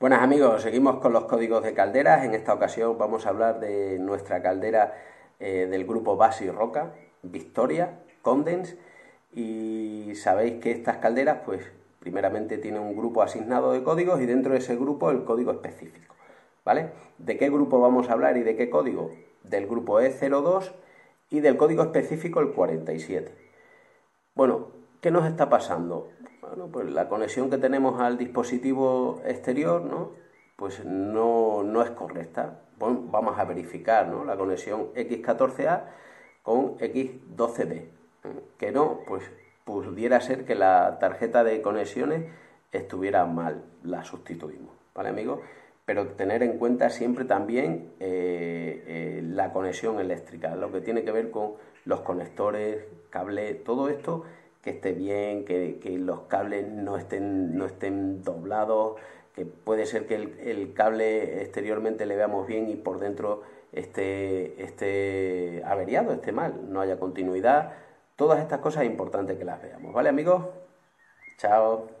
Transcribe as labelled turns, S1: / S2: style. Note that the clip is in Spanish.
S1: Buenas amigos, seguimos con los códigos de calderas. En esta ocasión vamos a hablar de nuestra caldera eh, del grupo Basi Roca, Victoria, Condens. Y sabéis que estas calderas, pues primeramente tienen un grupo asignado de códigos y dentro de ese grupo el código específico. ¿Vale? ¿De qué grupo vamos a hablar y de qué código? Del grupo E02 y del código específico el 47. Bueno, ¿qué nos está pasando? Bueno, pues la conexión que tenemos al dispositivo exterior, ¿no? Pues no, no es correcta. Bueno, vamos a verificar, ¿no? La conexión X14A con X12B. Que no, pues pudiera ser que la tarjeta de conexiones estuviera mal, la sustituimos, ¿vale amigos? Pero tener en cuenta siempre también eh, eh, la conexión eléctrica, lo que tiene que ver con los conectores, cable, todo esto que esté bien, que, los cables no estén, no estén doblados, que puede ser que el, cable exteriormente le veamos bien y por dentro esté, esté averiado, esté mal, no haya continuidad. Todas estas cosas es importante que las veamos, ¿vale amigos? Chao.